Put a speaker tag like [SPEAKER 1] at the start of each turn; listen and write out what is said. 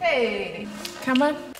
[SPEAKER 1] Hey.
[SPEAKER 2] come on.